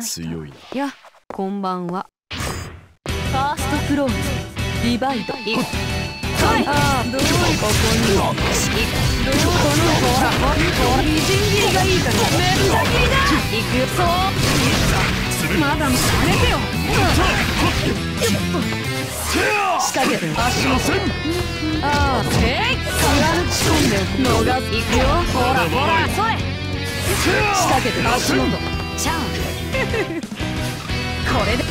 強いな。やこんばんは。ファーストクローズリバイドはいああどうここにどう。このほらほらみじん切りがいいから。めった切りだいくよ。そう。まだまだやめてよ。仕掛けて足の線ああえい貫き込んで逃す。いくよ。ほらほら。それ仕掛けて。足元。チャン。これで。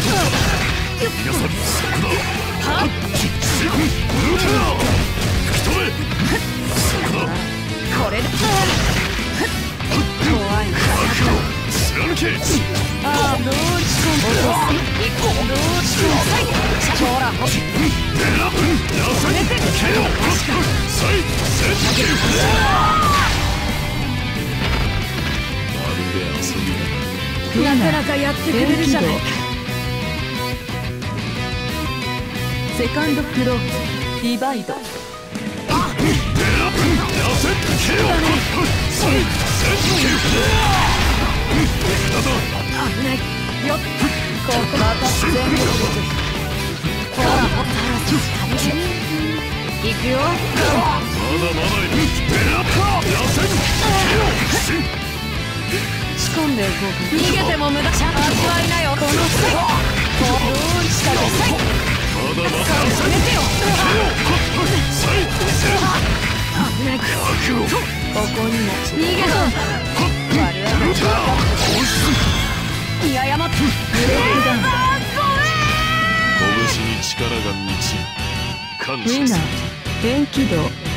皆さんそこだはっ吹き飛べそこだこれで怖い。な貫けああどうし込んで落とす一個どうし込んでほらほやせめてけよさい。せっまるで遊びだなかなかやってくれるじゃないかセカンドクローズディバイドやせけよさいせっ危ないよっここまた全部ほらほら行くよ逃げても無駄味わいなよ。このどうしたらさまだまだやめてよさい危ない覚悟ここに。も逃げろ。悪あが見誤ってブレイクダウン拳に力が満ち感謝するウィナ電気道